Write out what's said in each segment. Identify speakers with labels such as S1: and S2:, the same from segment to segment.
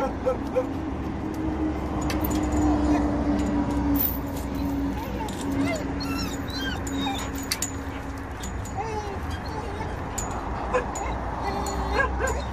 S1: Ha ha ha!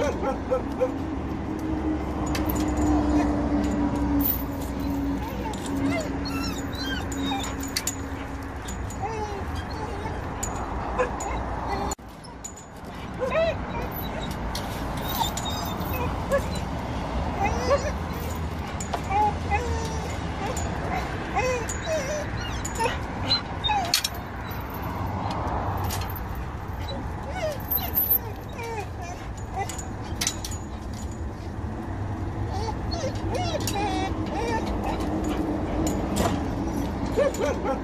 S1: Ha, ha, ha, ha. Ha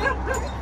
S2: ha ha!